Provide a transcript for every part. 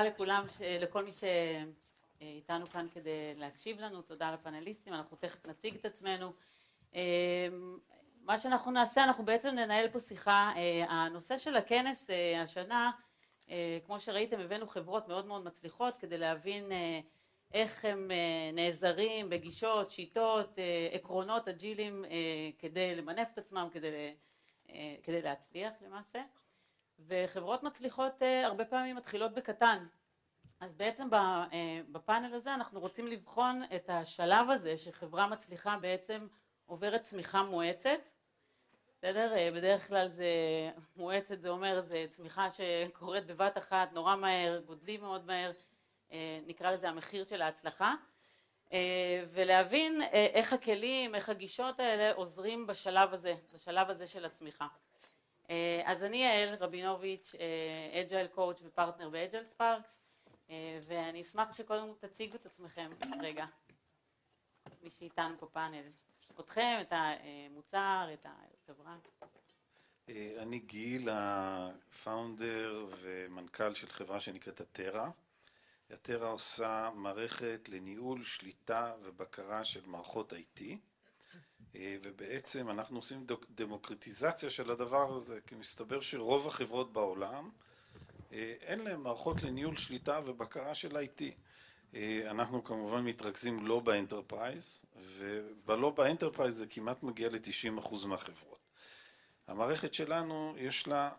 תודה לכולם, לכל מי שאיתנו כאן כדי להקשיב לנו, תודה לפאנליסטים, אנחנו תכף נציג את עצמנו. מה שאנחנו נעשה, אנחנו בעצם ננהל פה שיחה, הנושא של הכנס השנה, כמו שראיתם הבאנו חברות מאוד מאוד מצליחות כדי להבין איך הם נעזרים בגישות, שיטות, עקרונות אג'ילים כדי למנף את עצמם, כדי להצליח למעשה. וחברות מצליחות הרבה פעמים מתחילות בקטן, אז בעצם בפאנל הזה אנחנו רוצים לבחון את השלב הזה שחברה מצליחה בעצם עוברת צמיחה מואצת, בסדר? בדרך כלל זה מואצת, זה אומר זה צמיחה שקורית בבת אחת נורא מהר, גודלים מאוד מהר, נקרא לזה המחיר של ההצלחה, ולהבין איך הכלים, איך הגישות האלה עוזרים בשלב הזה, בשלב הזה של הצמיחה. אז אני יעל רבינוביץ', Agile coach ו partner ב Agile Sparks, ואני אשמח שקודם תציגו את עצמכם רגע, מי שאיתנו בפאנל, אתכם, את המוצר, את החברה. אני גיל, ה founder ומנכ"ל של חברה שנקראת Atera. Atera עושה מערכת לניהול, שליטה ובקרה של מערכות IT, ובעצם אנחנו עושים דמוקרטיזציה של הדבר הזה, כי מסתבר שרוב החברות בעולם אין להם מערכות לניהול, שליטה ובקרה של IT. אנחנו כמובן מתרכזים לא ב enterprise, ובלא ב enterprise זה כמעט מגיע ל-90% מהחברות. המערכת שלנו יש לה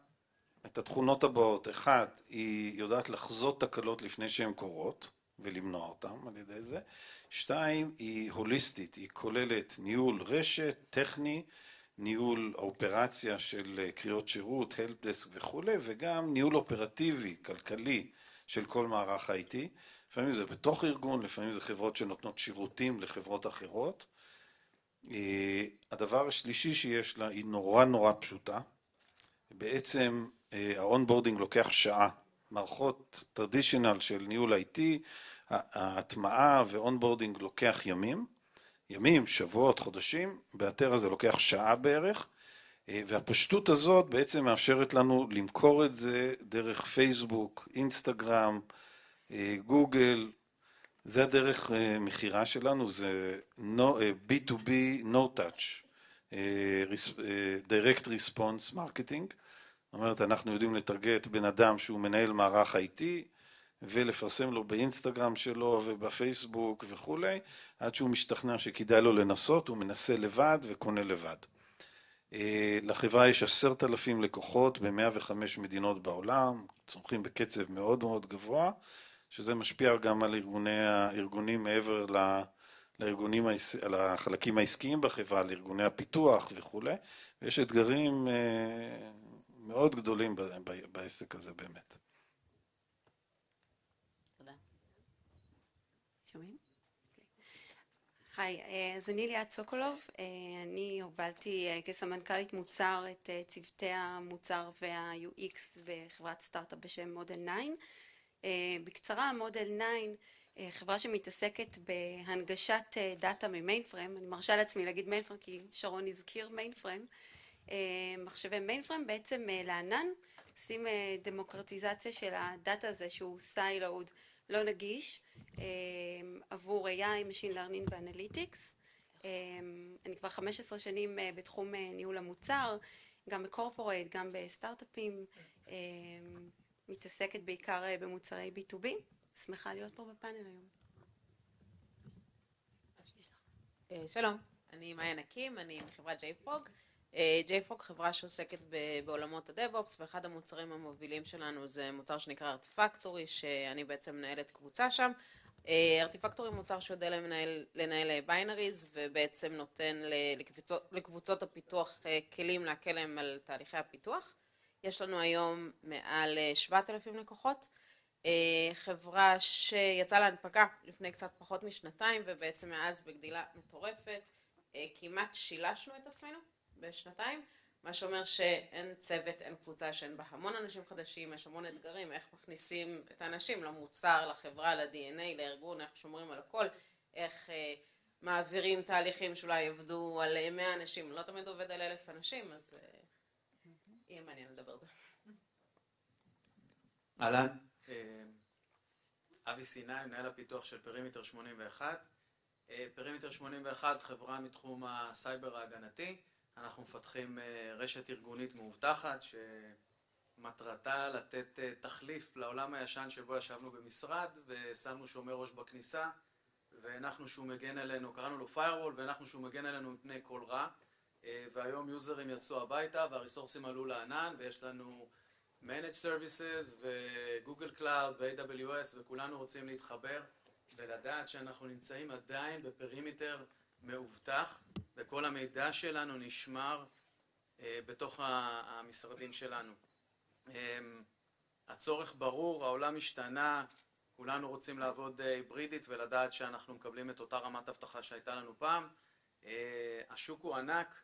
את התכונות הבאות, אחד, היא יודעת לחזות תקלות לפני שהן קורות ולמנוע אותן על ידי זה, שתיים, היא הוליסטית, היא כוללת ניהול רשת, טכני, ניהול אופרציה של קריאות שירות, help desk וכולי, וגם ניהול אופרטיבי, כלכלי של כל מערך IT, לפעמים זה בתוך ארגון, לפעמים זה חברות שנותנות שירותים לחברות אחרות. הדבר השלישי שיש לה היא נורא נורא פשוטה, בעצם ה onboarding לוקח שעה, מערכות traditional של ניהול IT, ההטמעה ו onboarding לוקח ימים, ימים, שבועות, חודשים, ב Atera זה לוקח שעה בערך, והפשטות הזאת בעצם מאפשרת לנו למכור את זה דרך פייסבוק, אינסטגרם, גוגל, זה הדרך מכירה שלנו, זה B2B no touch, direct response marketing, זאת אומרת אנחנו יודעים לטרגט בן אדם שהוא מנהל מערך IT ולפרסם לו באינסטגרם שלו ובפייסבוק וכולי, עד שהוא משתכנע שכדאי לו לנסות, הוא מנסה לבד וקונה לבד. לחברה יש עשרת אלפים לקוחות ב-105 מדינות בעולם, צומחים בקצב מאוד מאוד גבוה, שזה משפיע גם על הארגונים מעבר לארגונים, לחלקים העסקיים בחברה, לארגוני הפיתוח וכולי, ויש אתגרים מאוד גדולים בעסק הזה באמת. שומעים? היי, אז אני ליאת סוקולוב, אני הובלתי כסמנכ"לית מוצר את צוותי המוצר וה-UX בחברת סטארט-אפ בשם מודל 9. בקצרה, מודל 9 חברה שמתעסקת בהנגשת דאטה מ mainframe, אני מרשה לעצמי להגיד mainframe כי שרון הזכיר mainframe, מחשבי mainframe בעצם לענן, עושים דמוקרטיזציה של הדאטה הזה שהוא siloed, לא נגיש, עבור AI, Machine Learning ו-Analytics. אני כבר 15 שנים בתחום ניהול המוצר, גם ב corporate, גם בסטארט-אפים, מתעסקת בעיקר במוצרי B2B, שמחה להיות פה בפאנל היום. שלום, אני מאיה נקים, אני מחברת JFrog. JFrog חברה שעוסקת בעולמות ה-DevOps, ואחד המוצרים המובילים שלנו זה מוצר שנקרא Artifactory, שאני בעצם מנהלת קבוצה שם. Artifactory הוא מוצר שיודע לנהל binaries, ובעצם נותן לקבוצות הפיתוח כלים להקל להם על תהליכי הפיתוח. יש לנו היום מעל 7,000 לקוחות, חברה שיצאה להנפקה לפני קצת פחות משנתיים, ובעצם מאז בגדילה מטורפת, כמעט שילשנו את עצמנו בשנתיים, מה שאומר שאין צוות, אין קבוצה שאין בה המון אנשים חדשים, יש המון אתגרים, איך מכניסים את האנשים למוצר, לחברה, ל-DNA, לארגון, איך שומרים על הכל, איך מעבירים תהליכים שאולי יעבדו על 100 אנשים, לא תמיד עובד על 1,000 אנשים, אז יהיה מעניין לדבר על זה. אהלן, אבי סיני, מנהל הפיתוח של Perimeter 81. אה, Perimeter 81 חברה מתחום הסייבר ההגנתי. אנחנו מפתחים אה, רשת ארגונית מאובטחת שמטרתה לתת אה, תחליף לעולם הישן שבו ישבנו במשרד ושמנו שומר ראש בכניסה והנחנו שהוא מגן עלינו, קראנו לו firewall והנחנו שהוא מגן עלינו מפני כל רע. והיום users יצאו הביתה וה resources עלו לענן ויש לנו Managed Services ו Google Cloud ו-AWS וכולנו רוצים להתחבר ולדעת שאנחנו נמצאים עדיין ב perimeter מאובטח וכל המידע שלנו נשמר אה, בתוך המשרדים שלנו. אה, הצורך ברור, העולם השתנה, כולנו רוצים לעבוד אה, היברידית ולדעת שאנחנו מקבלים את אותה רמת אבטחה שהייתה לנו פעם. השוק הוא ענק,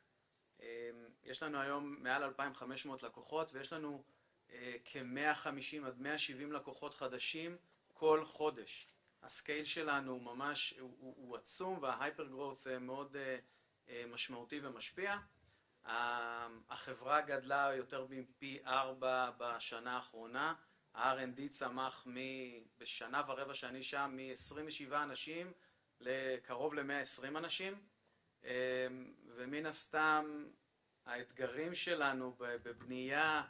יש לנו היום מעל 2,500 לקוחות ויש לנו אה, כ-150 עד 170 לקוחות חדשים כל חודש. הסקייל שלנו ממש, הוא, הוא, הוא עצום וההייפר גרורת מאוד משמעותי ומשפיע. Uh, החברה גדלה יותר מפי ארבע בשנה האחרונה. ה-R&D צמח מ... בשנה ורבע שאני שם מ-27 אנשים לקרוב ל-120 אנשים. Uh, ומן הסתם האתגרים שלנו בבנייה,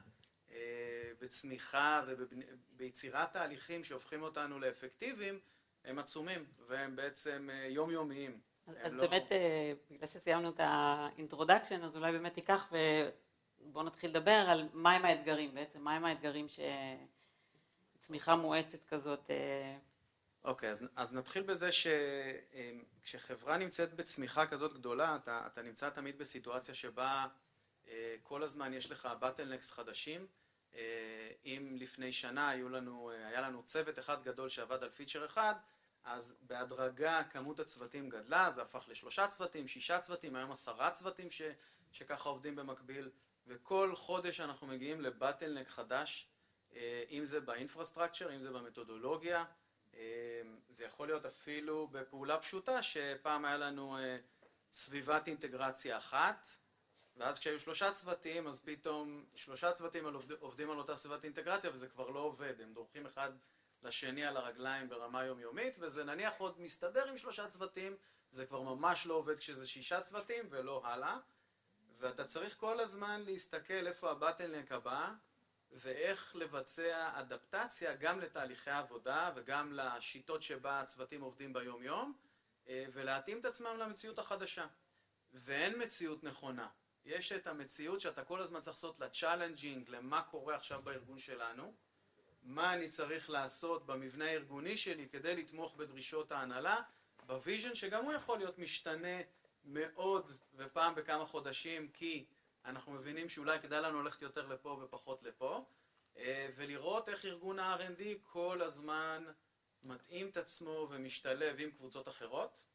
בצמיחה וביצירת תהליכים שהופכים אותנו לאפקטיביים הם עצומים, והם בעצם אה, יומיומיים. אז לא... באמת, אה, בגלל שסיימנו את ה introduction, אז אולי באמת תיקח ובואו נתחיל לדבר על מהם האתגרים בעצם, מהם האתגרים שצמיחה מואצת כזאת... אה, אוקיי, okay, אז, אז נתחיל בזה שכשחברה נמצאת בצמיחה כזאת גדולה, אתה, אתה נמצא תמיד בסיטואציה שבה כל הזמן יש לך בטלנקס חדשים. אם לפני שנה לנו, היה לנו צוות אחד גדול שעבד על פיצ'ר אחד, אז בהדרגה כמות הצוותים גדלה, זה הפך לשלושה צוותים, שישה צוותים, היום עשרה צוותים ש, שככה עובדים במקביל, וכל חודש אנחנו מגיעים לבטלנק חדש, אה, אם זה באינפרסטרקצ'ר, אם זה במתודולוגיה, אה, זה יכול להיות אפילו בפעולה פשוטה, שפעם היה לנו אה, סביבת אינטגרציה אחת, ואז כשהיו שלושה צוותים, אז פתאום שלושה צוותים עובדים על אותה סביבת אינטגרציה, וזה כבר לא עובד, הם דורכים אחד לשני על הרגליים ברמה יומיומית, וזה נניח עוד מסתדר עם שלושה צוותים, זה כבר ממש לא עובד כשזה שישה צוותים ולא הלאה, ואתה צריך כל הזמן להסתכל איפה ה bottleneck הבא, ואיך לבצע אדפטציה גם לתהליכי עבודה וגם לשיטות שבה הצוותים עובדים ביום יום, אה, ולהתאים את עצמם למציאות החדשה. ואין מציאות נכונה. יש את המציאות שאתה כל הזמן צריך לעשות לה challenging למה קורה עכשיו בארגון שלנו, מה אני צריך לעשות במבנה הארגוני שלי כדי לתמוך בדרישות ההנהלה, ב vision שגם הוא יכול להיות משתנה מאוד ופעם בכמה חודשים כי אנחנו מבינים שאולי כדאי לנו ללכת יותר לפה ופחות לפה אה, ולראות איך ארגון ה-R&D כל הזמן מתאים את עצמו ומשתלב עם קבוצות אחרות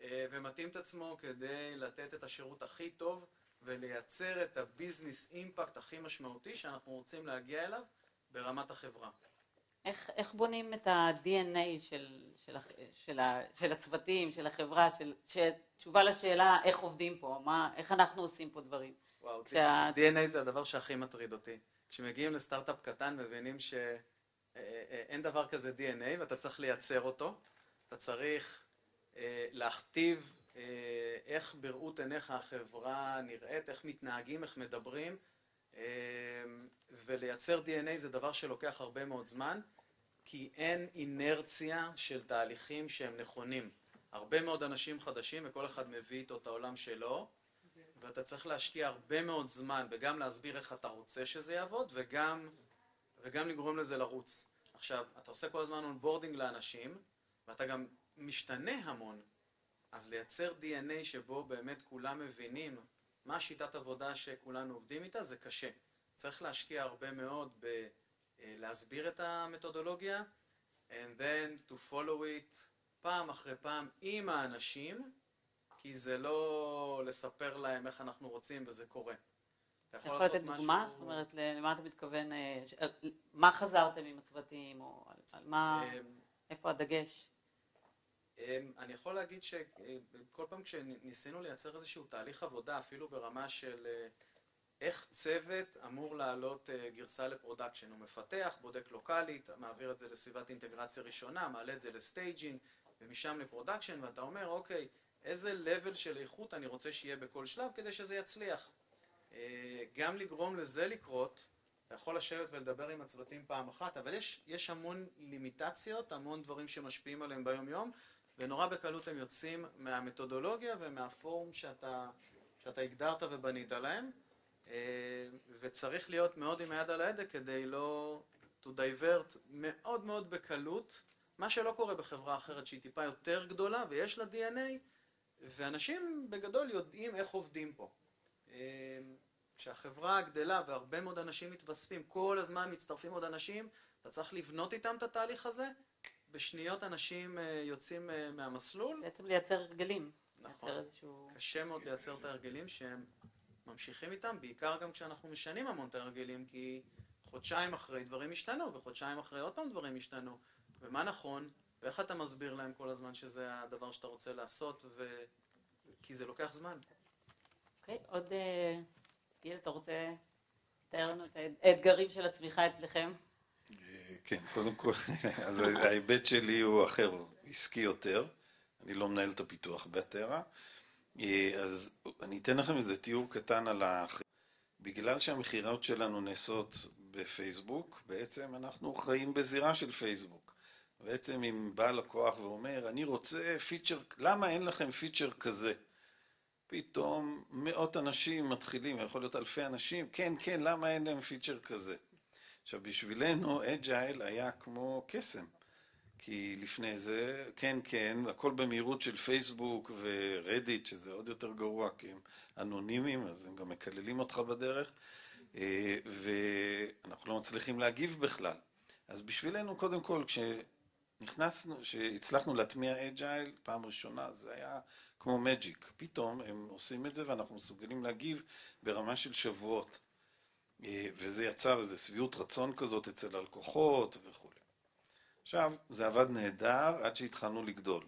אה, ומתאים את עצמו כדי לתת את השירות הכי טוב ולייצר את ה business impact הכי משמעותי שאנחנו רוצים להגיע אליו ברמת החברה. איך, איך בונים את ה-DNA של, של, של, של הצוותים, של החברה, של, תשובה לשאלה איך עובדים פה, מה, איך אנחנו עושים פה דברים. וואו, כשה... DNA זה הדבר שהכי מטריד אותי. כשמגיעים לסטארט-אפ קטן מבינים שאין אה, אה, דבר כזה DNA ואתה צריך לייצר אותו, אתה צריך אה, להכתיב איך בראות עיניך החברה נראית, איך מתנהגים, איך מדברים, ולייצר DNA זה דבר שלוקח הרבה מאוד זמן, כי אין אינרציה של תהליכים שהם נכונים. הרבה מאוד אנשים חדשים וכל אחד מביא איתו את העולם שלו, ואתה צריך להשקיע הרבה מאוד זמן וגם להסביר איך אתה רוצה שזה יעבוד וגם, וגם לגרום לזה לרוץ. עכשיו, אתה עושה כל הזמן onboarding לאנשים, ואתה גם משתנה המון, אז לייצר DNA שבו באמת כולם מבינים מה השיטת עבודה שכולנו עובדים איתה, זה קשה. צריך להשקיע הרבה מאוד בלהסביר את המתודולוגיה, and then to follow it פעם אחרי פעם עם האנשים, כי זה לא לספר להם איך אנחנו רוצים וזה קורה. אתה יכול לתת דוגמה? זאת אומרת, למה אתה מתכוון, אה, מה חזרתם עם הצוותים, או על מה, אמ, איפה הדגש? אמ, אני יכול להגיד שכל פעם כשניסינו לייצר איזשהו תהליך עבודה, אפילו ברמה של אה, איך צוות אמור להעלות גרסה ל production, הוא מפתח, בודק לוקאלית, מעביר את זה לסביבת אינטגרציה ראשונה, מעלה את זה ל staging ומשם ל production ואתה אומר אוקיי איזה level של איכות אני רוצה שיהיה בכל שלב כדי שזה יצליח. גם לגרום לזה לקרות, אתה יכול לשבת ולדבר עם הצוותים פעם אחת, אבל יש, יש המון לימיטציות, המון דברים שמשפיעים עליהם ביום יום, ונורא בקלות הם יוצאים מהמתודולוגיה ומהפורום שאתה, שאתה הגדרת ובנית להם, וצריך להיות מאוד עם היד על ההדק כדי לא to divert מאוד מאוד בקלות, מה שלא קורה בחברה אחרת שהיא טיפה יותר גדולה ויש לה DNA, ואנשים בגדול יודעים איך עובדים פה. כשהחברה גדלה והרבה מאוד אנשים מתווספים, כל הזמן מצטרפים עוד אנשים, אתה צריך לבנות איתם את התהליך הזה, בשניות אנשים יוצאים מהמסלול. בעצם לייצר הרגלים. נכון, קשה מאוד לייצר את ההרגלים שהם ממשיכים איתם, בעיקר גם כשאנחנו משנים המון את ההרגלים, כי חודשיים אחרי דברים השתנו, וחודשיים אחרי עוד פעם דברים השתנו, ומה נכון, ואיך אתה מסביר להם כל הזמן שזה הדבר שאתה רוצה לעשות, ו... כי זה לוקח זמן. אוקיי, okay, עוד... גיל, אתה רוצה לתאר לנו את האתגרים של הצמיחה אצלכם? כן, קודם כל, אז ההיבט שלי הוא אחר, עסקי יותר. אני לא מנהל את הפיתוח בטרה. אז אני אתן לכם איזה תיאור קטן על ה... בגלל שהמכירות שלנו נעשות בפייסבוק, בעצם אנחנו חיים בזירה של פייסבוק. בעצם אם בא לקוח ואומר, אני רוצה פיצ'ר, למה אין לכם פיצ'ר כזה? פתאום מאות אנשים מתחילים, יכול להיות אלפי אנשים, כן, כן, למה אין להם feature כזה? עכשיו בשבילנו Agile היה כמו קסם, כי לפני זה, כן, כן, הכל במהירות של פייסבוק ורדיט, שזה עוד יותר גרוע, כי הם אנונימיים, אז הם גם מקללים אותך בדרך, ואנחנו לא מצליחים להגיב בכלל. אז בשבילנו, קודם כל, כשנכנסנו, כשהצלחנו להטמיע Agile פעם ראשונה, זה היה כמו magic, פתאום הם עושים את זה ואנחנו מסוגלים להגיב ברמה של שבועות וזה יצר איזו שביעות רצון כזאת אצל הלקוחות וכולי. עכשיו, זה עבד נהדר עד שהתחלנו לגדול.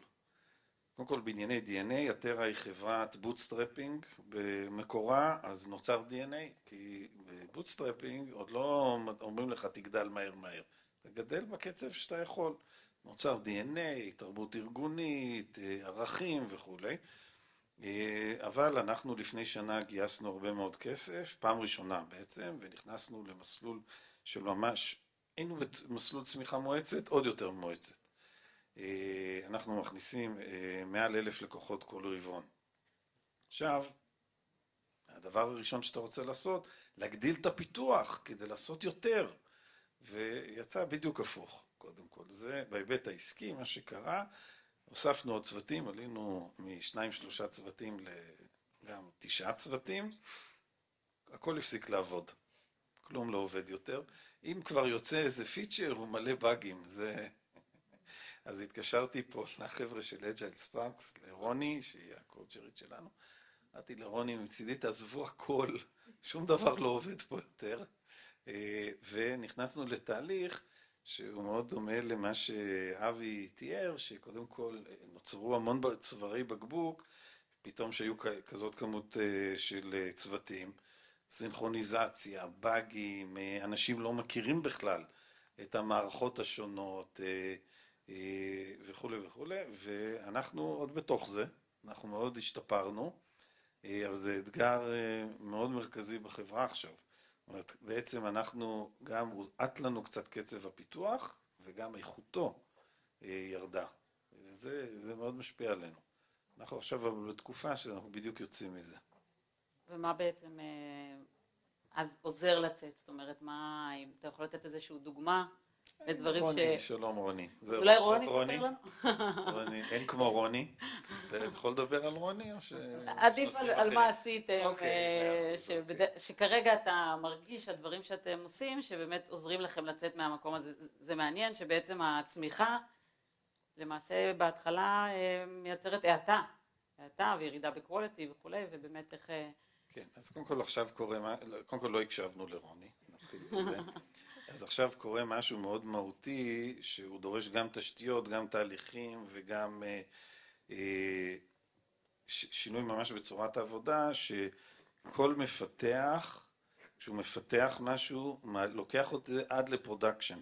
קודם כל בענייני DNA, הטרה היא חברת bootstrapping, במקורה אז נוצר DNA, כי ב bootstrapping עוד לא אומרים לך תגדל מהר מהר, אתה גדל בקצב שאתה יכול. נוצר DNA, תרבות ארגונית, ערכים וכולי, אבל אנחנו לפני שנה גייסנו הרבה מאוד כסף, פעם ראשונה בעצם, ונכנסנו למסלול של ממש, היינו במסלול צמיחה מואצת, עוד יותר מואצת. אנחנו מכניסים מעל אלף לקוחות כל רבעון. עכשיו, הדבר הראשון שאתה רוצה לעשות, להגדיל את הפיתוח כדי לעשות יותר, ויצא בדיוק הפוך. קודם כל. זה בהיבט העסקי, מה שקרה, הוספנו עוד צוותים, עלינו משניים שלושה צוותים לגם תשעה צוותים, הכל הפסיק לעבוד, כלום לא עובד יותר. אם כבר יוצא איזה feature הוא מלא באגים, זה... אז התקשרתי פה לחבר'ה של Agile Sparks, לרוני, שהיא הקואוצ'ית שלנו, אמרתי לרוני, מצידי תעזבו הכל, שום דבר לא עובד פה יותר, ונכנסנו לתהליך שהוא מאוד דומה למה שאבי תיאר, שקודם כל נוצרו המון צווארי בקבוק, פתאום שהיו כזאת כמות של צוותים, סינכרוניזציה, באגים, אנשים לא מכירים בכלל את המערכות השונות וכולי וכולי, ואנחנו עוד בתוך זה, אנחנו מאוד השתפרנו, אבל זה אתגר מאוד מרכזי בחברה עכשיו. אומרת, בעצם אנחנו, גם הואט לנו קצת קצב הפיתוח, וגם איכותו ירדה. וזה מאוד משפיע עלינו. אנחנו עכשיו בתקופה שאנחנו בדיוק יוצאים מזה. ומה בעצם אז עוזר לצאת? זאת אומרת, מה, אם אתה יכול לתת איזושהי דוגמה לדברים ש... רוני, שלום רוני. אולי רוני תספר לנו? רוני, אין כמו רוני. אתה יכול לדבר על רוני או ש... עדיף על מה עשיתם, שכרגע אתה מרגיש שהדברים שאתם עושים, שבאמת עוזרים לכם לצאת מהמקום הזה. זה מעניין שבעצם הצמיחה, למעשה בהתחלה מייצרת האטה. האטה וירידה בקווליטי וכולי, ובאמת איך... כן, אז קודם כל עכשיו קורה, קודם כל לא הקשבנו לרוני, נתחיל בזה. אז עכשיו קורה משהו מאוד מהותי, שהוא דורש גם תשתיות, גם תהליכים וגם שינוי ממש בצורת העבודה, שכל מפתח כשהוא מפתח משהו, לוקח את זה עד ל production.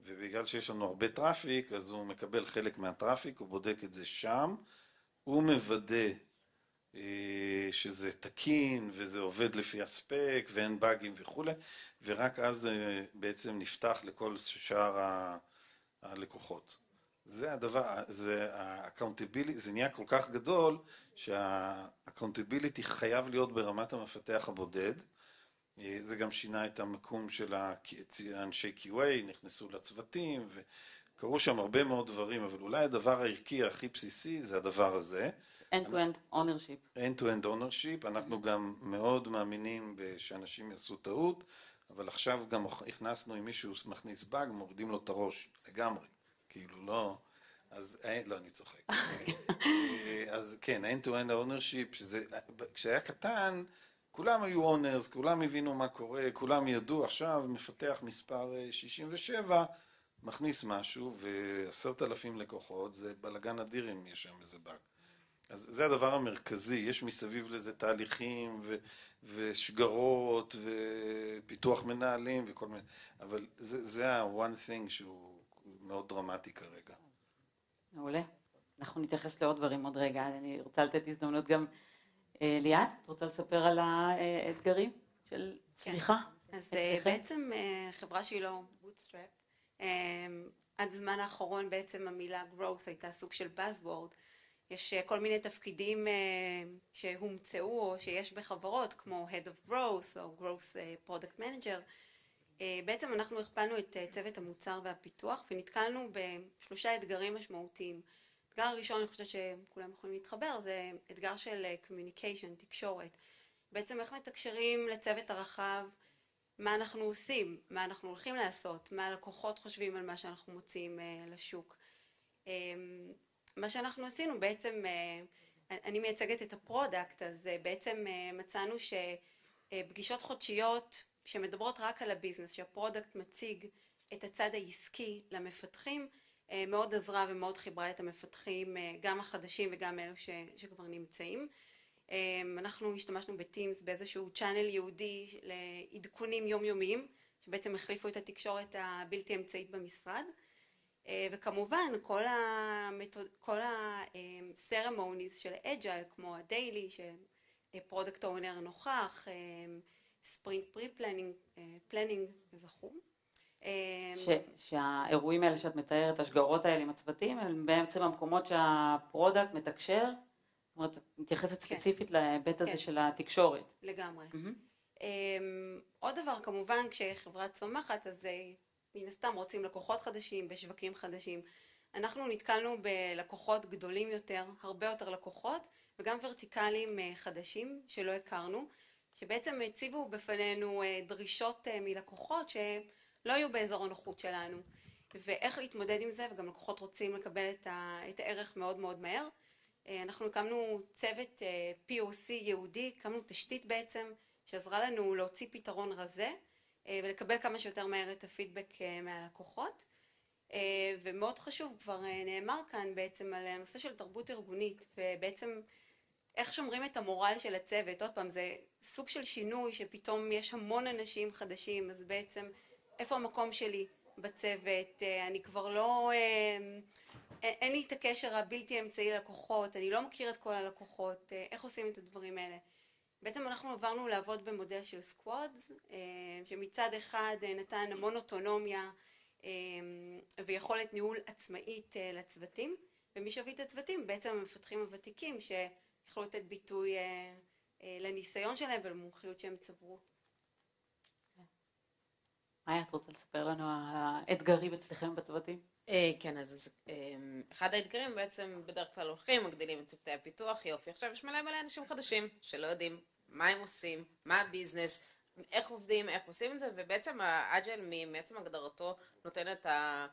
ובגלל שיש לנו הרבה traffic, אז הוא מקבל חלק מה traffic, הוא בודק את זה שם, הוא מוודא אה, שזה תקין וזה עובד לפי הספק ואין באגים וכולי, ורק אז זה בעצם נפתח לכל שאר הלקוחות. זה הדבר, זה ה-accountability, זה נהיה כל כך גדול שה-accountability חייב להיות ברמת המפתח הבודד. אה, זה גם שינה את המקום של האנשי QA, נכנסו לצוותים וקרו שם הרבה מאוד דברים, אבל אולי הדבר הערכי הכי בסיסי זה הדבר הזה. End-to-end ownership. End-to-end ownership, אנחנו גם מאוד מאמינים שאנשים יעשו טעות, אבל עכשיו גם הכנסנו, אם מישהו מכניס באג, מורידים לו את הראש לגמרי. כאילו לא, אז אה, לא, אני צוחק. אה, אז כן, end-to-end ownership, שזה, כשהיה קטן, כולם היו אונרס, כולם הבינו מה קורה, כולם ידעו, עכשיו מפתח מספר 67, אה, מכניס משהו, ועשרת אלפים לקוחות, זה בלאגן אדיר אם יש שם איזה באג. אז זה הדבר המרכזי, יש מסביב לזה תהליכים ו, ושגרות ופיתוח מנהלים וכל מיני, אבל זה, זה ה-one thing שהוא מאוד דרמטי כרגע. מעולה. אנחנו נתייחס לעוד דברים עוד רגע, אני רוצה לתת הזדמנות גם אה, ליאת, את רוצה לספר על האתגרים של צמיחה? כן. אז אה, בעצם אה, חברה שהיא לא bootstrap, עד הזמן האחרון בעצם המילה growth הייתה סוג של buzzword. יש כל מיני תפקידים שהומצאו או שיש בחברות כמו Head of Growth או Growth Product Manager. בעצם אנחנו הכפלנו את צוות המוצר והפיתוח ונתקלנו בשלושה אתגרים משמעותיים. האתגר הראשון, אני חושבת שכולם יכולים להתחבר, זה אתגר של communication, אה, תקשורת. בעצם איך מתקשרים לצוות הרחב, מה אנחנו עושים, מה אנחנו הולכים לעשות, מה הלקוחות חושבים על מה שאנחנו מוציאים uh, לשוק. מה שאנחנו עשינו בעצם, uh, אני מייצגת את ה product, אז uh, בעצם uh, מצאנו שפגישות חודשיות שמדברות רק על ה business, שה product מציג את הצד העסקי למפתחים, אה, מאוד עזרה ומאוד חיברה את המפתחים, אה, גם החדשים וגם אלו ש, שכבר נמצאים. אה, אנחנו השתמשנו ב Teams באיזשהו channel ייעודי לעדכונים יומיומיים, שבעצם החליפו את התקשורת הבלתי אמצעית במשרד. וכמובן כל, המתוד... כל ה ceremonies של Agile, כמו ה daily, ש product owner נוכח, sprint pre planning, planning וכו'. ש, שהאירועים האלה שאת מתארת, השגרות האלה עם הצוותים, הם בעצם המקומות שה product מתקשר, זאת אומרת, את מתייחסת כן. ספציפית להיבט הזה כן. של התקשורת. לגמרי. Mm-hmm. עוד דבר, כמובן, כשחברה צומחת, אז אה, מן הסתם רוצים לקוחות חדשים בשווקים חדשים. אנחנו נתקלנו בלקוחות גדולים יותר, הרבה יותר לקוחות, וגם ורטיקלים אה, חדשים שלא הכרנו, שבעצם הציבו בפנינו אה, דרישות מלקוחות שהם לא יהיו באזור הנוחות שלנו. ואיך להתמודד עם זה, וגם לקוחות רוצים לקבל את, ה, את הערך מאוד מאוד מהר. אה, אנחנו הקמנו צוות אה, POC ייעודי, הקמנו תשתית בעצם, שעזרה לנו להוציא פתרון רזה, אה, ולקבל כמה שיותר מהר את הפידבק מהלקוחות. ומאוד חשוב, כבר נאמר כאן בעצם על הנושא של תרבות ארגונית, ובעצם איך שומרים את המורל של הצוות. עוד פעם, זה סוג של שינוי, שפתאום יש המון אנשים חדשים, אז בעצם איפה המקום שלי בצוות, אה, אני כבר לא, אה, אין לי את הקשר הבלתי אמצעי ללקוחות, אני לא מכיר את כל הלקוחות, אה, איך עושים את הדברים האלה. בעצם אנחנו עברנו לעבוד במודל של סקוואדס, שמצד אחד נתן המון אוטונומיה ויכולת ניהול עצמאית לצוותים, ומי שהביא את הצוותים בעצם המפתחים הוותיקים שיכולו לתת ביטוי לניסיון שלהם ולמומחיות שהם צברו. מאיה, את רוצה לספר לנו על האתגרים אצלכם בצוותים? אה, כן, אז אמ, אחד האתגרים בעצם בדרך כלל הולכים, מגדילים את צוותי הפיתוח, יופי. עכשיו יש מלא מלא אנשים חדשים שלא יודעים מה הם עושים, מה ה business, איך עובדים, איך עושים את זה, ובעצם ה Agile מעצם הגדרתו נותן את ה...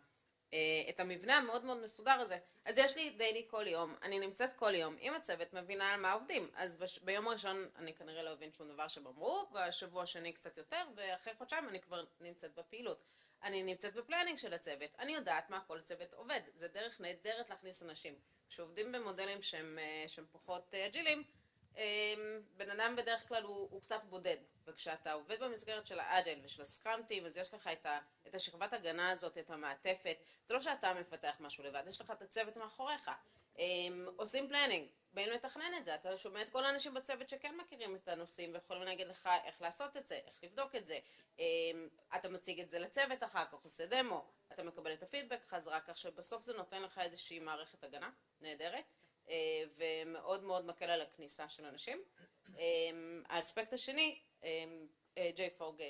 אה, את המבנה המאוד מאוד מסודר הזה. אז יש לי daily כל יום, אני נמצאת כל יום עם הצוות, מבינה על מה עובדים. אז בש... ביום הראשון אני כנראה לא אבין שום דבר שהם אמרו, בשבוע השני קצת יותר, ואחרי חודשיים אני כבר נמצאת בפעילות. אני נמצאת ב planning של הצוות, אני יודעת מה כל צוות עובד. זה דרך נהדרת להכניס אנשים. כשעובדים במודלים שהם, אה, שהם פחות אג'ילים, אמ, בן אדם בדרך כלל הוא, הוא קצת בודד, וכשאתה עובד במסגרת של ה Agile ושל ה scrum team, אז יש לך את השכבת הגנה הזאת, את המעטפת, זה לא שאתה מפתח משהו לבד, יש לך את הצוות מאחוריך. אמ, עושים planning, באים לתכנן את זה, אתה שומע את כל האנשים בצוות שכן מכירים את הנושאים ויכולים להגיד לך איך לעשות את זה, איך לבדוק את זה, אמ, אתה מציג את זה לצוות אחר כך, עושה דמו, אתה מקבל את הפידבק חזרה, כך שבסוף זה נותן לך איזושהי מערכת הגנה נהדרת. אה, ומאוד מאוד מקל על הכניסה של אנשים. אה, האספקט השני, ג'יי אה, פוג,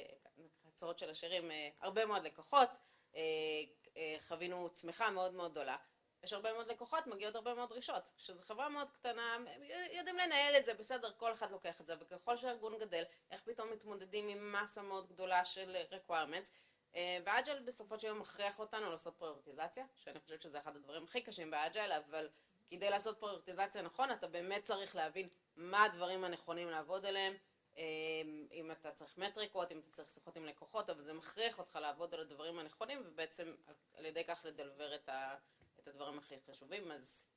הצהרות של השירים, הרבה מאוד לקוחות, חווינו צמיחה מאוד מאוד גדולה. יש הרבה מאוד לקוחות, מגיעות הרבה מאוד דרישות. כשזו חברה מאוד קטנה, יודעים לנהל את זה, בסדר, כל אחד לוקח את זה, וככל שהארגון גדל, איך פתאום מתמודדים עם מסה מאוד גדולה של requirements. באג'ל בסופו של יום מכריח אותנו לעשות פריורטיזציה, שאני חושבת שזה אחד הדברים הכי קשים באג'ל, אבל כדי לעשות פריורטיזציה נכון, אתה באמת צריך להבין מה הדברים הנכונים לעבוד עליהם, אמ, אם אתה צריך מטריקות, אם אתה צריך שיחות עם לקוחות, אבל זה מכריח אותך לעבוד על הדברים הנכונים, ובעצם על ידי כך לדלבר את, ה, את הדברים הכי חשובים, אז...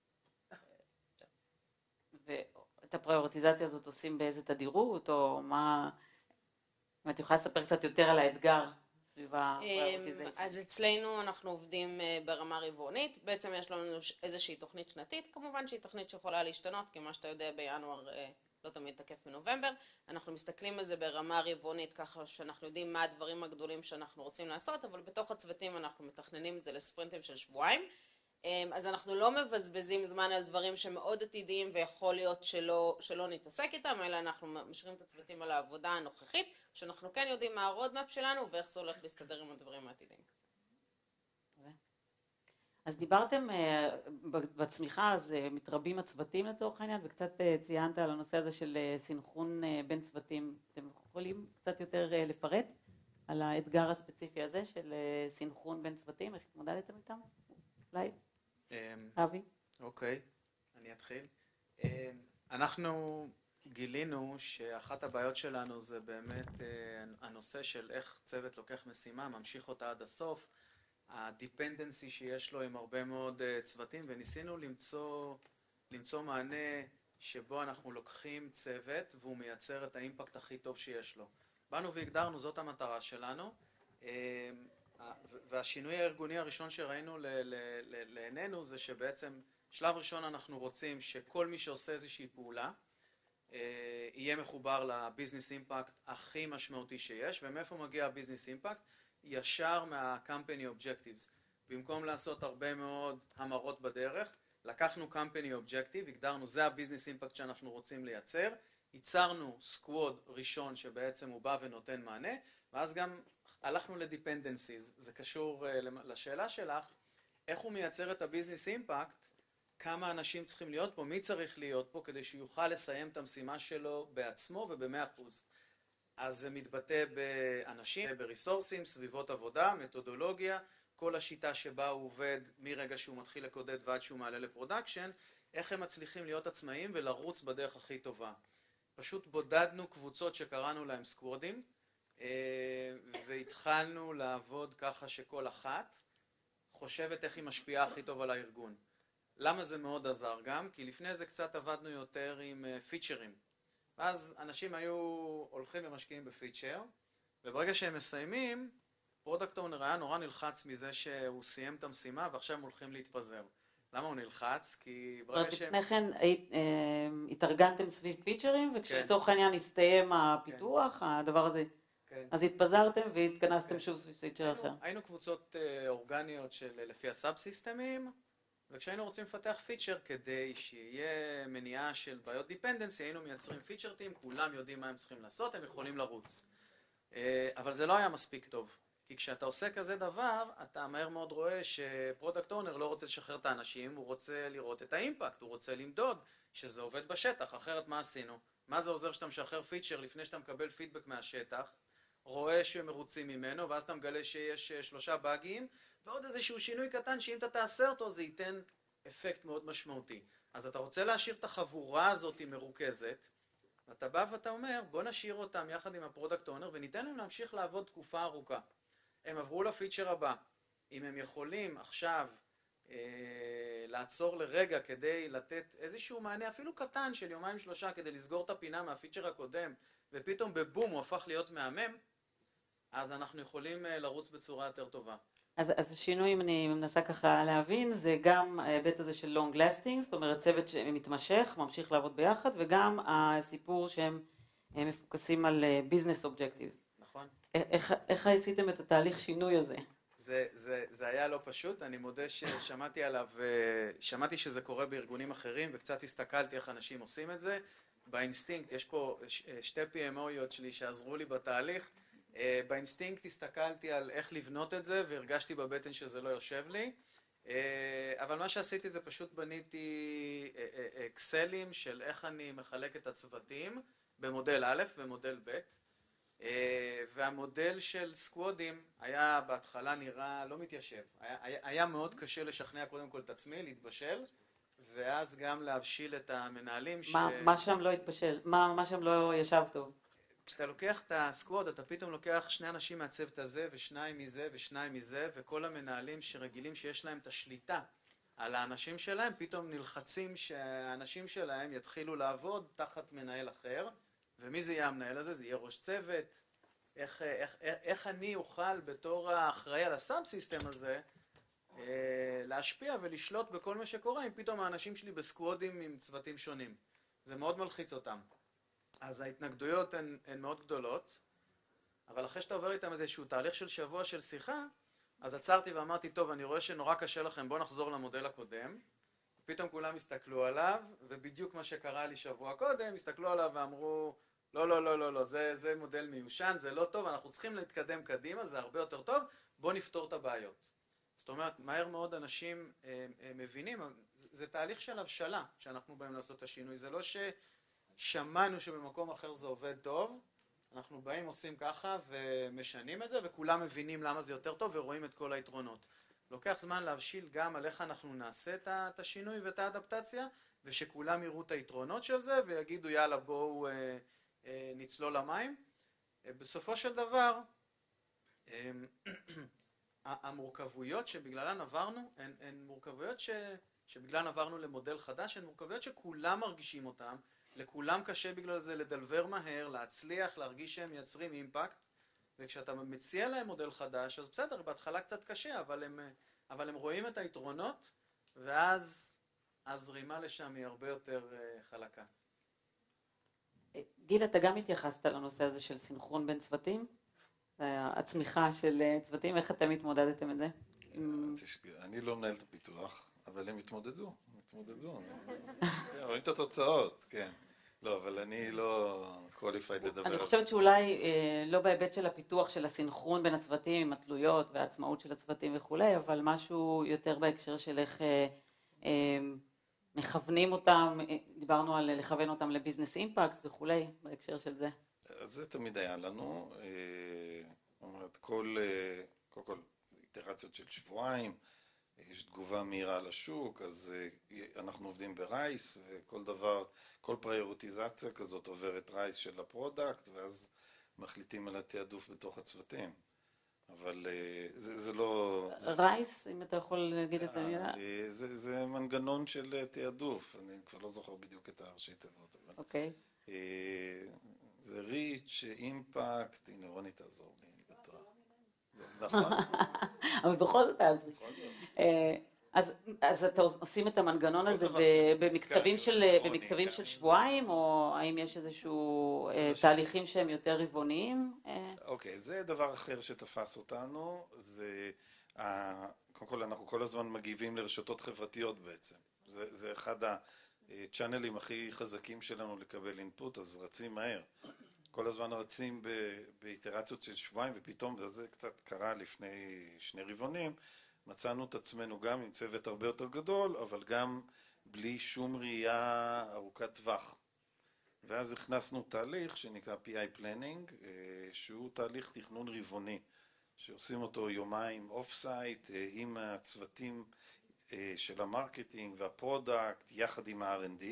ואת הפריורטיזציה הזאת עושים באיזה תדירות, או מה... אם את יכולה לספר קצת יותר על האתגר אז אצלנו אנחנו עובדים אה, ברמה רבעונית, בעצם יש לנו איזושהי תוכנית שנתית, כמובן שהיא תוכנית שיכולה להשתנות, כי מה שאתה יודע בינואר אה, לא תמיד תקף בנובמבר, אנחנו מסתכלים על זה ברמה רבעונית ככה שאנחנו יודעים מה הדברים הגדולים שאנחנו רוצים לעשות, אבל בתוך הצוותים אנחנו מתכננים את זה לספרינטים של שבועיים. אמ, אז אנחנו לא מבזבזים זמן על דברים שמאוד עתידיים ויכול להיות שלא, שלא נתעסק איתם, אלא אנחנו משאירים את הצוותים על העבודה הנוכחית, שאנחנו כן יודעים מה הרודמפ שלנו ואיך זה הולך להסתדר עם הדברים העתידיים. אז דיברתם אה, בצמיחה, אז אה, מתרבים הצוותים לצורך העניין, וקצת אה, ציינת על הנושא הזה של סינכרון בין צוותים. אתם יכולים קצת יותר לפרט על האתגר הספציפי הזה של סינכרון בין צוותים, איך התמודדתם איתם? אולי? אמ, אבי? אוקיי, אני אתחיל. אמ, אנחנו גילינו שאחת הבעיות שלנו זה באמת אה, הנושא של איך צוות לוקח משימה, ממשיך אותה עד הסוף, הדיפנדנסי שיש לו עם הרבה מאוד אה, צוותים, וניסינו למצוא, למצוא מענה שבו אנחנו לוקחים צוות והוא מייצר את האימפקט הכי טוב שיש לו. באנו והגדרנו, זאת המטרה שלנו. והשינוי הארגוני הראשון שראינו לעינינו זה שבעצם שלב ראשון אנחנו רוצים שכל מי שעושה איזושהי פעולה אה, יהיה מחובר ל business impact הכי משמעותי שיש ומאיפה מגיע ה business impact? ישר מה-company objectives במקום לעשות הרבה מאוד המרות בדרך לקחנו company objective, הגדרנו זה ה business impact שאנחנו רוצים לייצר ייצרנו squad ראשון שבעצם הוא בא ונותן מענה ואז גם הלכנו ל dependencies, זה קשור אה, לשאלה שלך, איך הוא מייצר את ה business impact, כמה אנשים צריכים להיות פה, מי צריך להיות פה כדי שיוכל לסיים את המשימה שלו בעצמו ובמאה אחוז. אז זה מתבטא באנשים, ב resourceים, סביבות עבודה, מתודולוגיה, כל השיטה שבה הוא עובד מרגע שהוא מתחיל לקודד ועד שהוא מעלה ל production, איך הם מצליחים להיות עצמאיים ולרוץ בדרך הכי טובה. פשוט בודדנו קבוצות שקראנו להם squadים, אה, והתחלנו לעבוד ככה שכל אחת חושבת איך היא משפיעה הכי טוב על הארגון. למה זה מאוד עזר גם? כי לפני זה קצת עבדנו יותר עם פיצ'רים. אה, ואז אנשים היו הולכים ומשקיעים בפיצ'ר, וברגע שהם מסיימים, product owner היה נורא נלחץ מזה שהוא סיים את המשימה ועכשיו הם הולכים להתפזר. למה הוא נלחץ? כי ברגע שהם... לפני כן אה, התארגנתם סביב פיצ'רים, וכשלצורך כן. העניין הסתיים הפיתוח, כן. הדבר הזה. אז התפזרתם והתכנסתם כן. שוב סביב פיצ'ר אחר. היינו קבוצות אה, אורגניות של אה, לפי ה sub systemים, וכשהיינו רוצים לפתח פיצ'ר כדי שיהיה מניעה של בעיות dependency, היינו מייצרים feature team, כולם יודעים מה הם צריכים לעשות, הם יכולים לרוץ. אה, אבל זה לא היה מספיק טוב. כי כשאתה עושה כזה דבר, אתה מהר מאוד רואה ש product owner לא רוצה לשחרר את האנשים, הוא רוצה לראות את ה impact, הוא רוצה למדוד שזה עובד בשטח, אחרת מה עשינו? מה זה עוזר שאתה משחרר פיצ'ר לפני שאתה מקבל פידבק מהשטח? רואה שהם מרוצים ממנו, ואז אתה מגלה שיש אה, שלושה באגים, ועוד איזשהו שינוי קטן שאם אתה תעשה אותו זה ייתן אפקט מאוד משמעותי. אז אתה רוצה להשאיר את החבורה הזאת מרוכזת, ואתה בא ואתה אומר בוא נשאיר אותם יחד עם ה product owner וניתן להם להמשיך לעבוד תקופה ארוכה. הם עברו לפיצ'ר הבא. אם הם יכולים עכשיו אה, לעצור לרגע כדי לתת איזשהו מענה אפילו קטן של יומיים שלושה כדי לסגור את הפינה מהפיצ'ר הקודם ופתאום בבום הוא הפך להיות מהמם, אז אנחנו יכולים לרוץ בצורה יותר טובה. אז, אז השינוי, אם אני מנסה ככה להבין, זה גם ההיבט הזה של long lasting, זאת אומרת צוות שמתמשך, ממשיך לעבוד ביחד, וגם הסיפור שהם מפוקסים על business objectives. נכון. איך, איך עשיתם את התהליך שינוי הזה? זה, זה, זה היה לא פשוט, אני מודה ששמעתי עליו, שמעתי שזה קורה בארגונים אחרים וקצת הסתכלתי איך אנשים עושים את זה. באינסטינקט, יש פה שתי PMOיות שלי שעזרו לי בתהליך. באינסטינקט הסתכלתי על איך לבנות את זה והרגשתי בבטן שזה לא יושב לי. אבל מה שעשיתי זה פשוט בניתי אקסלים של איך אני מחלק את הצוותים במודל א' ומודל ב'. והמודל של סקוודים היה בהתחלה נראה לא מתיישב. היה, היה מאוד קשה לשכנע קודם כל את עצמי, להתבשל, ואז גם להבשיל את המנהלים ש... מה, מה שם לא התבשל? מה, מה שם לא ישב טוב? כשאתה לוקח את הסקווד, אתה פתאום לוקח שני אנשים מהצוות הזה, ושניים מזה, ושניים מזה, וכל המנהלים שרגילים שיש להם את השליטה על האנשים שלהם, פתאום נלחצים שהאנשים שלהם יתחילו לעבוד תחת מנהל אחר. ומי זה יהיה המנהל הזה? זה יהיה ראש צוות? איך, איך, איך, איך אני אוכל בתור האחראי על הסאב סיסטם הזה להשפיע ולשלוט בכל מה שקורה אם פתאום האנשים שלי בסקוואדים עם צוותים שונים. זה מאוד מלחיץ אותם. אז ההתנגדויות הן, הן מאוד גדולות, אבל אחרי שאתה עובר איתם איזשהו תהליך של שבוע של שיחה, אז עצרתי ואמרתי, טוב, אני רואה שנורא קשה לכם, בואו נחזור למודל הקודם. פתאום כולם הסתכלו עליו, ובדיוק מה שקרה לי שבוע קודם, הסתכלו עליו ואמרו, לא, לא, לא, לא, לא, זה, זה מודל מיושן, זה לא טוב, אנחנו צריכים להתקדם קדימה, זה הרבה יותר טוב, בואו נפתור את הבעיות. זאת אומרת, מהר מאוד אנשים אה, אה, מבינים, זה תהליך של הבשלה שאנחנו באים לעשות את השינוי, זה לא ששמענו שבמקום אחר זה עובד טוב, אנחנו באים, עושים ככה ומשנים את זה, וכולם מבינים למה זה יותר טוב ורואים את כל היתרונות. לוקח זמן להבשיל גם על איך אנחנו נעשה את השינוי ואת האדפטציה, ושכולם יראו את היתרונות של זה ויגידו יאללה בואו נצלול למים. בסופו של דבר, המורכבויות שבגללן עברנו, הן, הן מורכבויות ש, שבגללן עברנו למודל חדש, הן מורכבויות שכולם מרגישים אותן, לכולם קשה בגלל זה לדלבר מהר, להצליח, להרגיש שהם מייצרים אימפקט, וכשאתה מציע להם מודל חדש, אז בסדר, בהתחלה קצת קשה, אבל הם, אבל הם רואים את היתרונות, ואז הזרימה לשם היא הרבה יותר חלקה. גיל, אתה גם התייחסת לנושא הזה של סינכרון בין צוותים? הצמיחה של צוותים, איך אתם התמודדתם את זה? אני לא מנהל את הפיתוח, אבל הם התמודדו, הם התמודדו, רואים את התוצאות, כן. לא, אבל אני לא qualified לדבר. אני חושבת שאולי לא בהיבט של הפיתוח של הסינכרון בין הצוותים, עם התלויות והעצמאות של הצוותים וכולי, אבל משהו יותר בהקשר של איך מכוונים אותם, דיברנו על לכוון אותם לביזנס אימפקט וכולי, בהקשר של זה. זה תמיד היה לנו, זאת אומרת, כל, קודם כל, איטרציות של שבועיים, יש תגובה מהירה לשוק, אז אנחנו עובדים ב RICE, וכל דבר, כל פריוריטיזציה כזאת עוברת RICE של ה product, ואז מחליטים על התעדוף בתוך הצוותים. אבל זה, זה לא... RICE, אם אתה יכול להגיד את זה? זה, זה מנגנון של תעדוף, אני כבר לא זוכר בדיוק את הראשי תיבות. אוקיי. זה reach, impact, הנה רוני תעזור לי. נכון. אבל בכל זאת תעזרי. אז, אז אתם עושים את המנגנון הזה במקצבים של, במקצבים של שבועיים, או האם יש איזשהו תהליכים שהם יותר רבעוניים? אוקיי, זה דבר אחר שתפס אותנו, זה, קודם כל אנחנו כל הזמן מגיבים לרשתות חברתיות בעצם, זה, זה אחד הצ'אנלים הכי חזקים שלנו לקבל אינפוט, אז רצים מהר. כל הזמן רצים באיטרציות של שבועיים, ופתאום, וזה קצת קרה לפני שני רבעונים, מצאנו את עצמנו גם עם צוות הרבה יותר גדול, אבל גם בלי שום ראייה ארוכת טווח. ואז הכנסנו תהליך שנקרא PI Planning, שהוא תהליך תכנון רבעוני, שעושים אותו יומיים off-site עם הצוותים של המרקטינג וה product, יחד עם ה-R&D,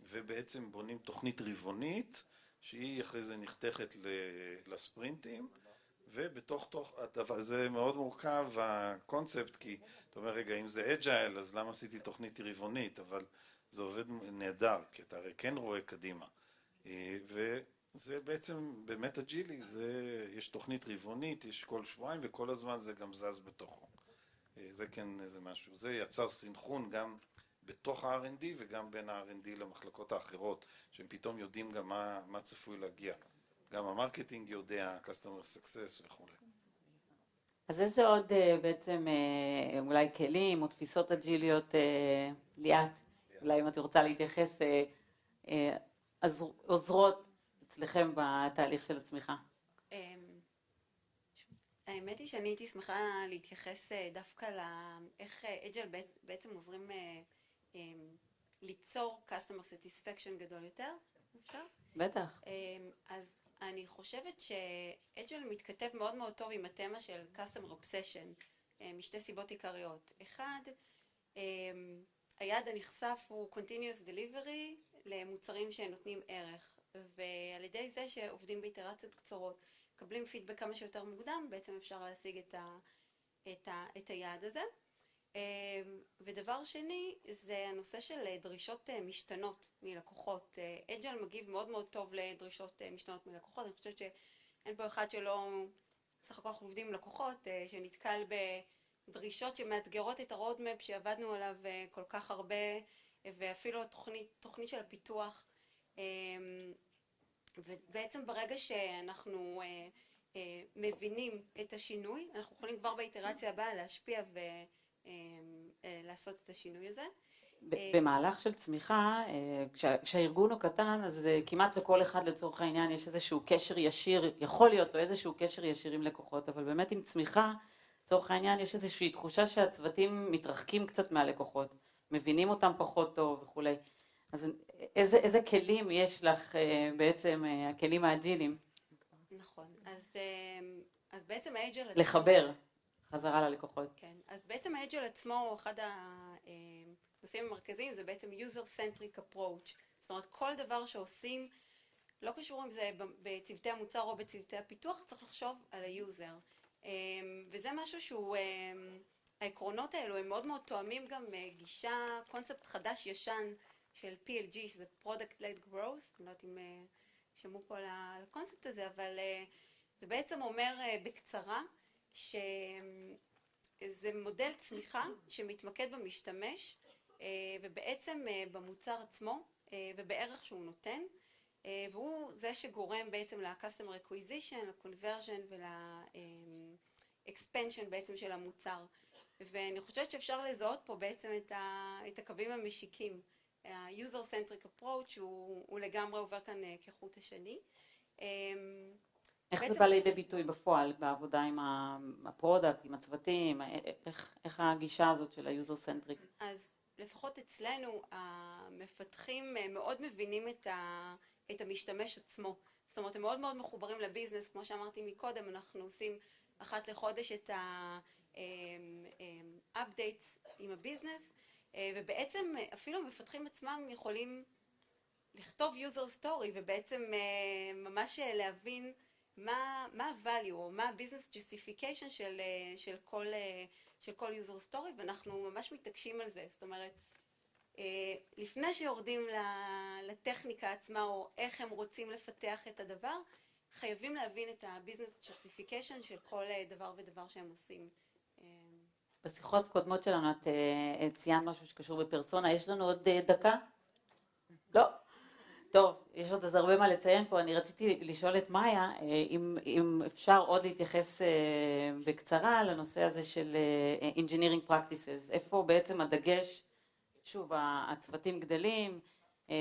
ובעצם בונים תוכנית רבעונית, שהיא אחרי זה נחתכת לספרינטים, ובתוך תוך הדבר, זה מאוד מורכב הקונספט, כי אתה אומר, רגע, אם זה agile, אז למה עשיתי תוכנית רבעונית? אבל זה עובד נהדר, כי אתה הרי כן רואה קדימה. אה, וזה בעצם באמת אג'ילי, זה, יש תוכנית רבעונית, יש כל שבועיים, וכל הזמן זה גם זז בתוכו. אה, זה כן איזה משהו. זה יצר סינכרון גם בתוך ה-R&D וגם בין ה-R&D למחלקות האחרות, שהם פתאום יודעים גם מה, מה צפוי להגיע. גם המרקטינג יודע, customer success וכולי. אז איזה עוד אה, בעצם אולי כלים או תפיסות אג'יליות ליאת? אולי אם את רוצה להתייחס, אה, אה, עוזרות אצלכם בתהליך של הצמיחה. אמ, האמת היא שאני הייתי שמחה להתייחס אה, דווקא לאיך agile בעצם עוזרים ליצור customer satisfaction גדול יותר, אפשר? בטח. אמ, אז אני חושבת שאג'ל מתכתב מאוד מאוד טוב עם התמה של customer obsession משתי סיבות עיקריות. אחד, היעד הנכסף הוא Continuous Delivery למוצרים שנותנים ערך ועל ידי זה שעובדים באיטרציות קצרות מקבלים פידבק כמה שיותר מוקדם בעצם אפשר להשיג את, ה, את, ה, את היעד הזה אמ, ודבר שני זה הנושא של דרישות אה, משתנות מלקוחות. אג'ל מגיב מאוד מאוד טוב לדרישות אה, משתנות מלקוחות. אני חושבת שאין פה אחד שלא סך הכל אנחנו עובדים עם לקוחות אה, שנתקל ב... דרישות שמאתגרות את הרודמפ שעבדנו עליו אה, כל כך הרבה ואפילו התוכנית, תוכנית של הפיתוח. אמ, ובעצם ברגע שאנחנו אה, אה, מבינים את השינוי אנחנו יכולים כבר באיטרציה הבאה להשפיע ולעשות את השינוי הזה. במהלך של צמיחה, כשהארגון הוא קטן, אז כמעט לכל אחד לצורך העניין יש איזשהו קשר ישיר, יכול להיות לו איזשהו קשר ישיר עם לקוחות, אבל באמת עם צמיחה לצורך העניין יש איזושהי תחושה שהצוותים מתרחקים קצת מהלקוחות, מבינים אותם פחות טוב וכולי. אז איזה, איזה כלים יש לך אה, בעצם, אה, הכלים האג'ילים? נכון, אז, אה, אז בעצם ה agile... לחבר חזרה ללקוחות. כן, אז בעצם ה agile עצמו, אחד הנושאים המרכזיים זה בעצם user-centric approach. זאת אומרת, כל דבר שעושים, לא קשור אם זה בצוותי המוצר או בצוותי הפיתוח, צריך לחשוב על ה user. אמ, וזה משהו שהוא, אמ, העקרונות האלו הם מאוד מאוד תואמים גם אה, גישה, קונספט חדש ישן של PLG שזה Product Led Growth, אני לא יודעת אם אה, שמעו פה על הקונספט הזה, אבל אה, זה בעצם אומר בקצרה שזה מודל צמיחה שמתמקד במשתמש ובעצם במוצר עצמו ובערך שהוא נותן והוא זה שגורם בעצם ל-customer acquisition, ל-conversion ול-expansion בעצם של המוצר. ואני חושבת שאפשר לזהות פה בעצם את, ה, את הקווים המשיקים. ה-user centric approach הוא, הוא לגמרי עובר כאן כחוט השני. איך בעצם... זה בא לידי ביטוי בפועל, בעבודה עם ה product, עם הצוותים, איך, איך הגישה הזאת של ה-user centric? אז לפחות אצלנו המפתחים מאוד מבינים את, ה, את המשתמש עצמו. זאת אומרת, הם מאוד מאוד מחוברים ל business, כמו שאמרתי מקודם, אנחנו עושים אחת לחודש את ה-updates עם ה business, אה, ובעצם אפילו המפתחים עצמם יכולים לכתוב user story ובעצם אה, ממש להבין מה, ה-value או מה ה-business justification של, אה, של, כל, של כל user story ואנחנו ממש מתעקשים על זה, זאת אומרת אה, לפני שיורדים לטכניקה עצמה או איך הם רוצים לפתח את הדבר, חייבים להבין את ה-business justification של כל אה, דבר ודבר שהם עושים. אה, בשיחות קודמות שלנו את ציינת משהו שקשור בפרסונה, יש לנו עוד דקה? לא? טוב, יש עוד אז הרבה מה לציין פה, אני רציתי לשאול את מאיה אם, אם אפשר עוד להתייחס בקצרה לנושא הזה של Engineering Practices, איפה בעצם הדגש? שוב, הצוותים גדלים, אמ,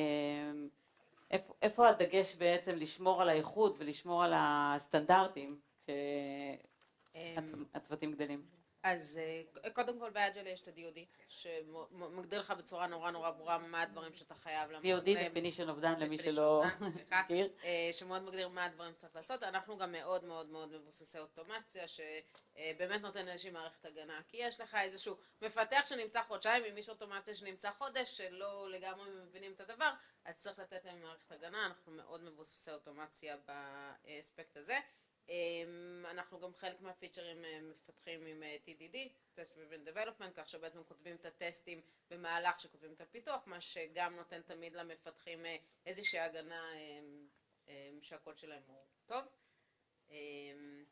איפה, איפה הדגש בעצם לשמור על האיכות ולשמור על הסטנדרטים כשהצוותים גדלים? אז אה, קודם כל באג'ל יש את ה-DOD, שמגדיר לך בצורה נורא נורא ברורה מה הדברים שאתה חייב לעמוד DOD, definition of done למי שלא מכיר. אה, שמאוד מגדיר מה הדברים שצריך לעשות. אנחנו גם מאוד מאוד מאוד מבוססי אוטומציה, שבאמת נותן איזושהי מערכת הגנה. כי יש לך איזשהו מפתח שנמצא חודשיים, אם יש אוטומציה שנמצא חודש, שלא לגמרי מבינים את הדבר, אז צריך לתת להם מערכת הגנה. אנחנו מאוד מבוססי אוטומציה באספקט הזה. אמ, אנחנו גם חלק מהפיצ'רים אה, מפתחים עם אה, TDD, Test Driven Development, כך שבעצם כותבים את הטסטים במהלך שכותבים את הפיתוח, מה שגם נותן תמיד למפתחים אה, איזושהי הגנה שהקוד שלהם הוא טוב. אמ.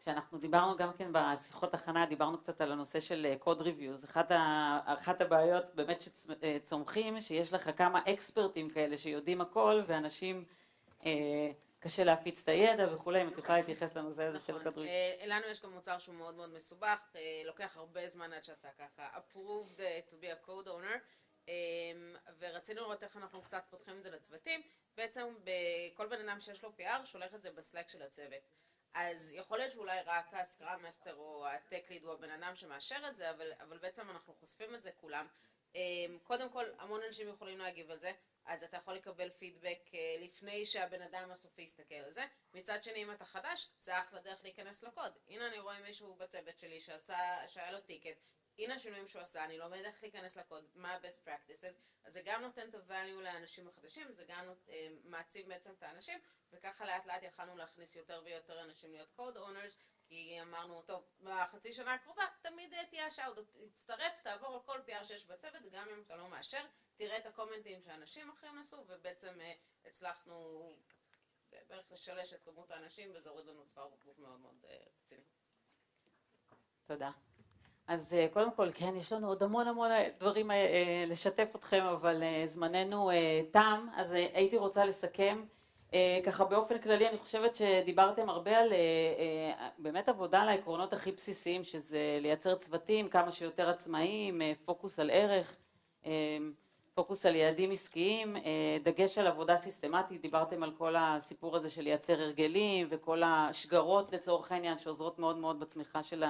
כשאנחנו דיברנו גם כן בשיחות הכנה, דיברנו קצת על הנושא של קוד ריוויוז. אחת, אחת הבעיות באמת שצומחים, שיש לך כמה אקספרטים כאלה שיודעים הכל, ואנשים, קשה להפיץ את הידע וכולי, אם את יכולה להתייחס לנושא הזה של נכון, reviews. אה, לנו יש גם מוצר שהוא מאוד מאוד מסובך, אה, לוקח הרבה זמן עד שאתה ככה approved אה, to be a code owner, אה, ורצינו לראות איך אנחנו קצת פותחים את זה לצוותים. בעצם כל בן אדם שיש לו PR שולח את זה ב Slack של הצוות. אז יכול להיות שאולי רק ה scrum master או ה tech lead הוא הבן אדם שמאשר את זה, אבל, אבל בעצם אנחנו חושפים את זה כולם. אה, קודם כל, המון אנשים יכולים להגיב על זה, אז אתה יכול לקבל פידבק אה, לפני שהבן אדם הסופי יסתכל על זה. מצד שני, אם אתה חדש, זה אחלה דרך להיכנס לקוד. הנה אני רואה מישהו בצוות שלי שעשה, שהיה לו טיקט, הנה השינויים שהוא עשה, אני לומד איך להיכנס לקוד, מה ה-best practices, אז זה גם נותן את ה-value לאנשים החדשים, זה גם אה, מעצים בעצם את האנשים, וככה לאט לאט יכלנו להכניס יותר ויותר אנשים להיות code owners, כי אמרנו, טוב, בחצי שנה הקרובה תמיד אה, תהיה השעה, עוד תצטרף, תעבור על כל PR שיש בצוות, גם אם אתה לא מאשר, תראה את הקומנטים שאנשים אחרים עשו, ובעצם אה, הצלחנו בערך לשלש את כמות האנשים, וזה הוריד לנו צוואר בקבוק מאוד מאוד אה, רציני. תודה. אז קודם כל, כן, יש לנו עוד המון המון דברים לשתף אתכם, אבל זמננו תם, אז הייתי רוצה לסכם. אה, ככה באופן כללי, אני חושבת שדיברתם הרבה על אה, אה, באמת עבודה על העקרונות הכי בסיסיים, שזה לייצר צוותים כמה שיותר עצמאיים, פוקוס על ערך, פוקוס על יעדים עסקיים, דגש על עבודה סיסטמטית, דיברתם על כל הסיפור הזה של לייצר הרגלים וכל השגרות לצורך העניין שעוזרות מאוד מאוד בצמיחה של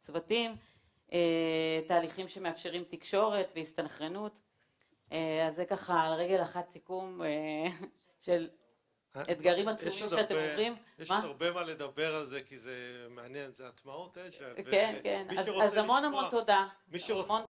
הצוותים, תהליכים שמאפשרים תקשורת והסתנכרנות. אז זה ככה על רגל אחת סיכום של יש עצומים עוד שאתם הרבה- עוברים. יש מה? עוד הרבה מה לדבר על זה, כי זה מעניין, זה הטמעות. ו- כן, כן, אז- המון המון תודה. מי שרוצה- המון